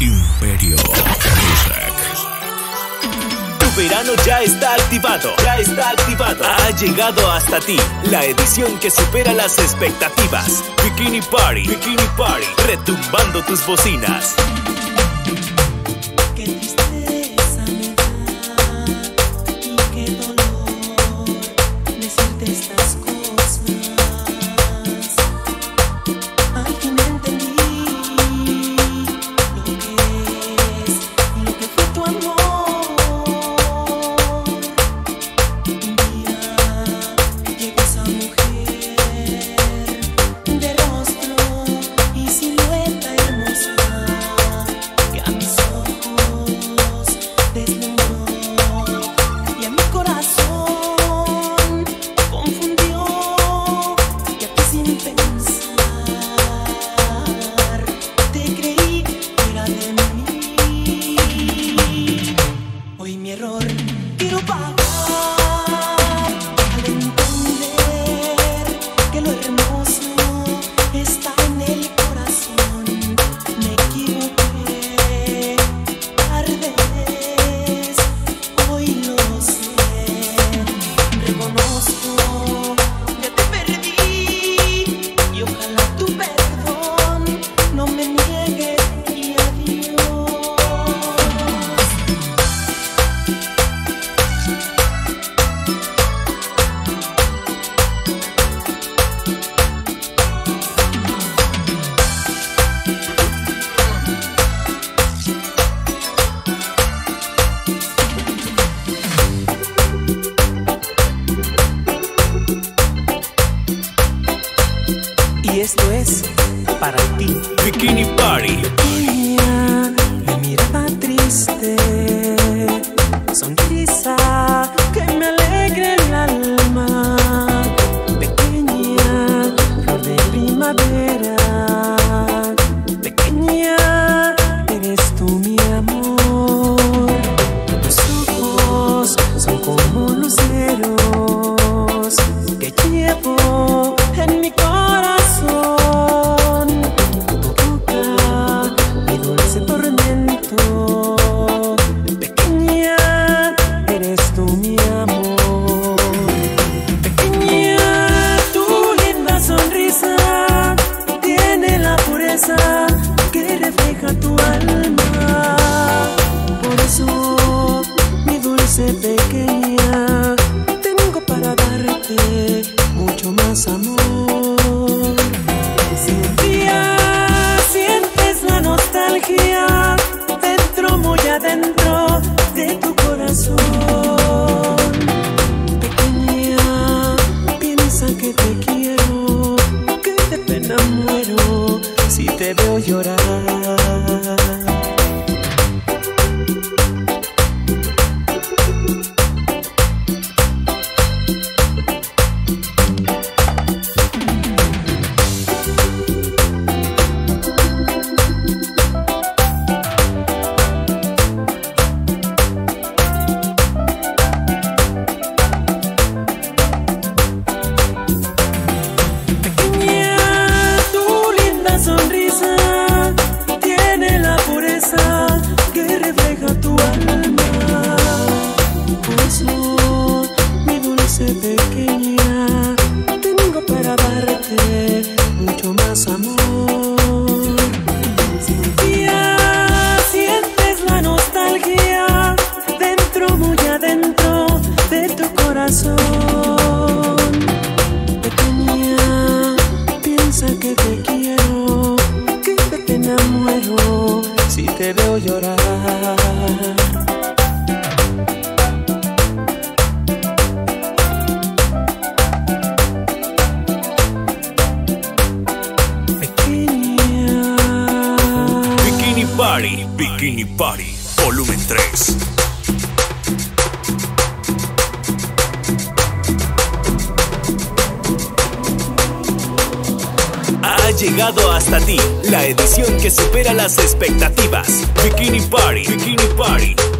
Imperio Tu verano ya está activado, ya está activado. Ha llegado hasta ti la edición que supera las expectativas. Bikini Party, Bikini Party, retumbando tus bocinas. Yeah. hasta ti. La edición que supera las expectativas. Bikini Party, Bikini Party.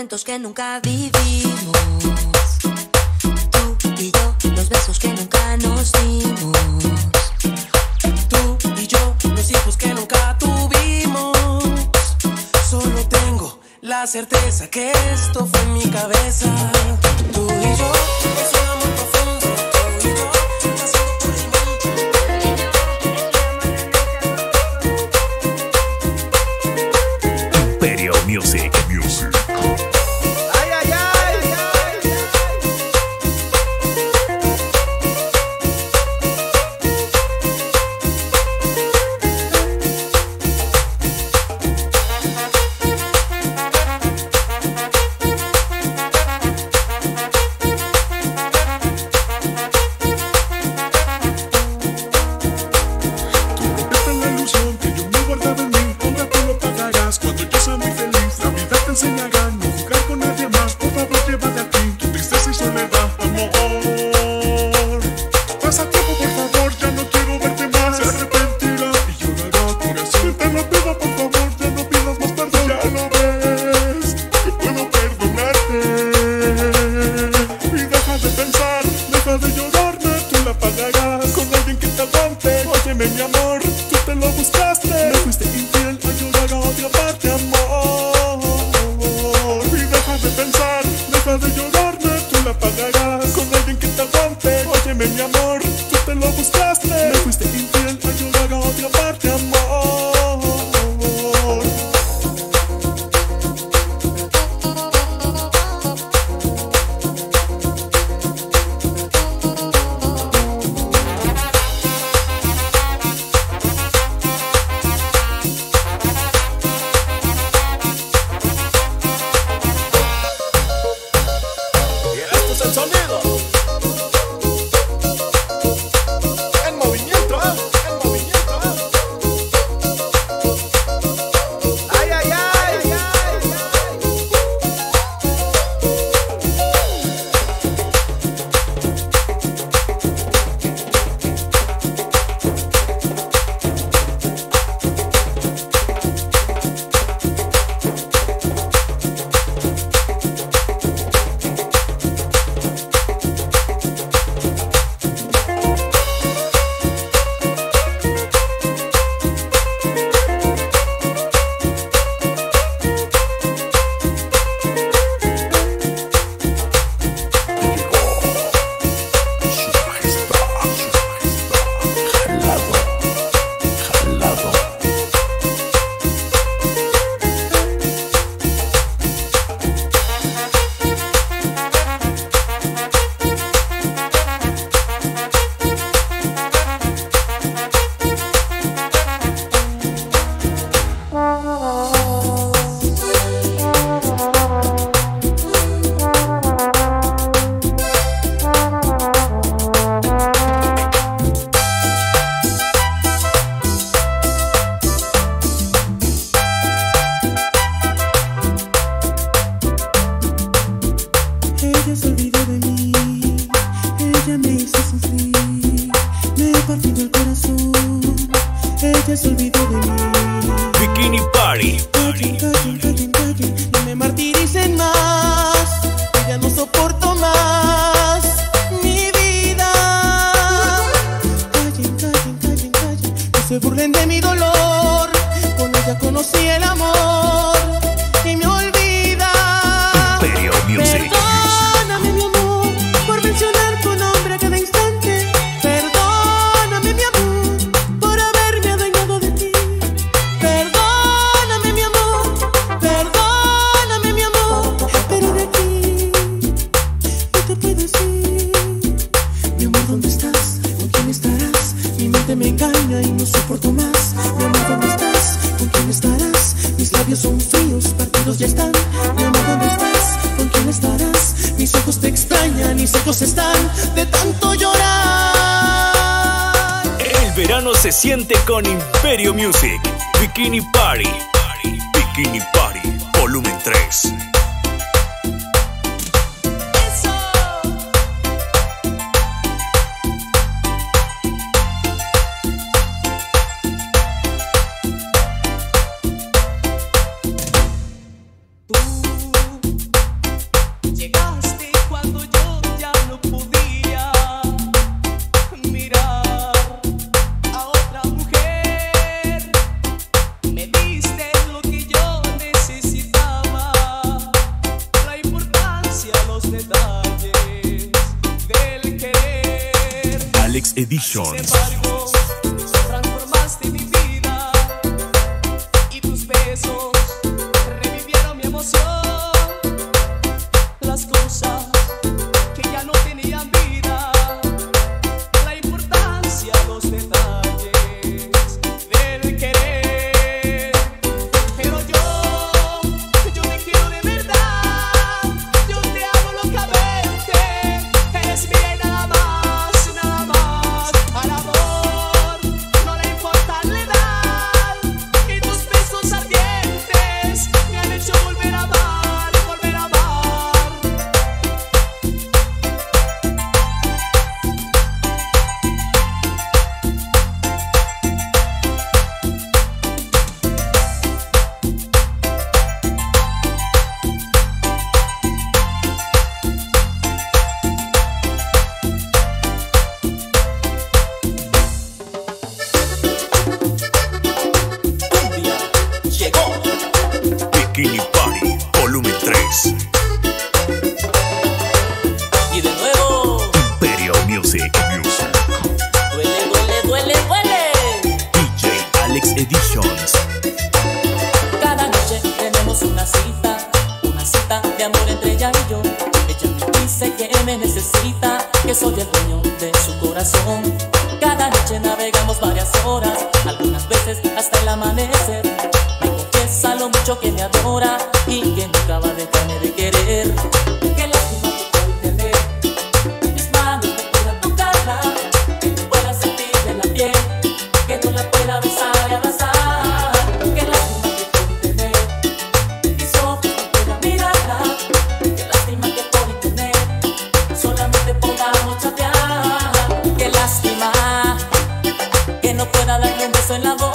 momentos que nunca vivimos. Tú y yo, los besos que nunca nos dimos. Tú y yo, los hijos que nunca tuvimos. Solo tengo la certeza que esto fue en mi cabeza. ¿dónde estás? ¿Con quién estarás? Mi mente me engaña y no soporto más. Mi amor, ¿dónde estás? ¿Con quién estarás? Mis labios son fríos, partidos ya están. Mi amor, ¿dónde estás? ¿Con quién estarás? Mis ojos te extrañan, mis ojos están de tanto llorar. El verano se siente con Imperio Music. Bikini Party. Bikini Party. Sessions ella me dice que me necesita, que soy el dueño de su corazón. Cada noche navegamos varias horas, algunas veces hasta el amanecer. Me confiesa lo mucho que me adora y que nunca va a dejarme de querer. Que que no pueda darle un beso en la boca.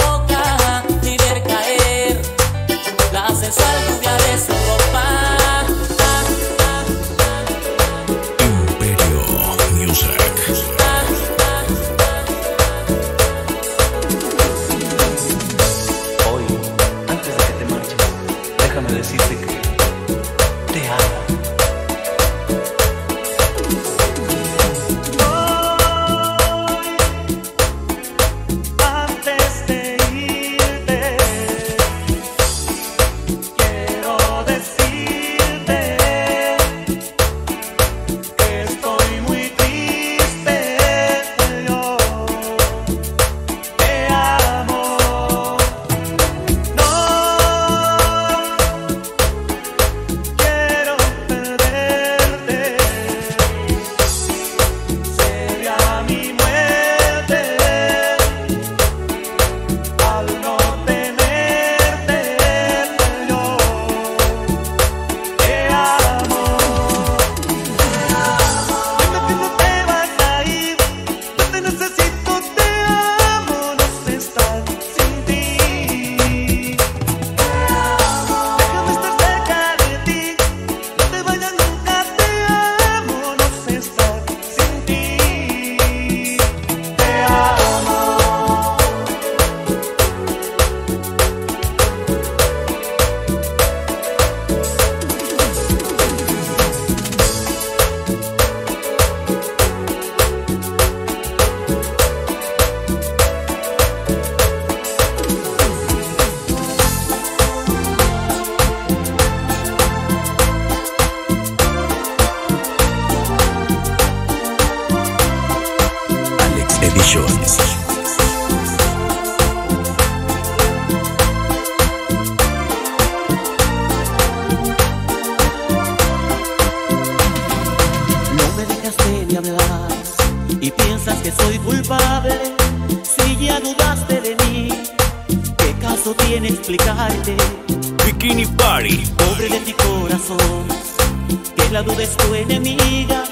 Que la duda es tu enemiga,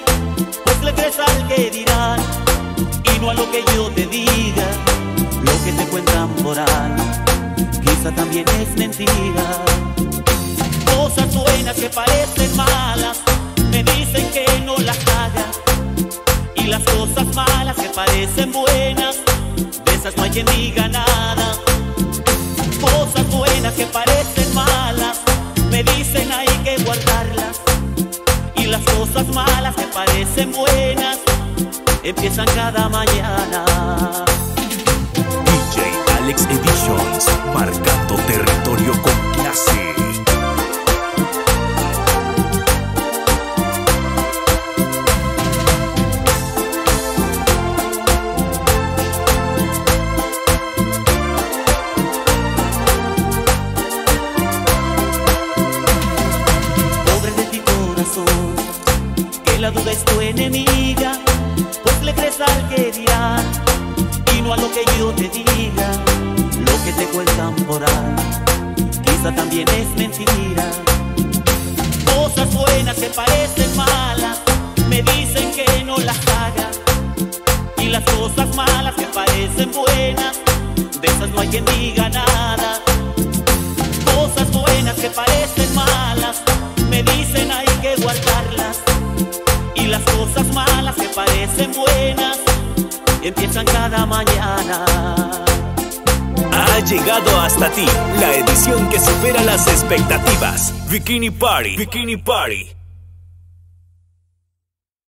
pues le crees al que dirán y no a lo que yo te diga. Lo que te cuentan por ahí, quizá también es mentira. Cosas buenas que parecen malas, me dicen que no las haga. Y las cosas malas que parecen buenas, de esas no hay quien diga nada. Cosas buenas que parecen malas, me dicen hay que guardarlas. Y las cosas malas que parecen buenas, empiezan cada mañana. DJ Alex Editions. Marcando también es mentira. Cosas buenas que parecen malas, me dicen que no las haga, y las cosas malas que parecen buenas, de esas no hay quien diga nada. Cosas buenas que parecen malas, me dicen hay que guardarlas. Y las cosas malas que parecen buenas, empiezan cada mañana. Ha llegado hasta ti la edición que supera las expectativas. Bikini Party. Bikini Party.